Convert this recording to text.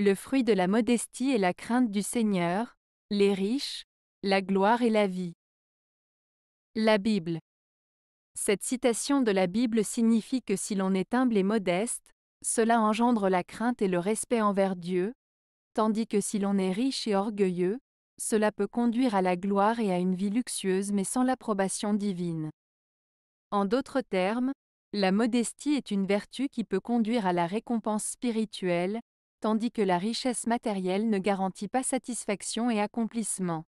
Le fruit de la modestie est la crainte du Seigneur, les riches, la gloire et la vie. La Bible. Cette citation de la Bible signifie que si l'on est humble et modeste, cela engendre la crainte et le respect envers Dieu, tandis que si l'on est riche et orgueilleux, cela peut conduire à la gloire et à une vie luxueuse mais sans l'approbation divine. En d'autres termes, la modestie est une vertu qui peut conduire à la récompense spirituelle, tandis que la richesse matérielle ne garantit pas satisfaction et accomplissement.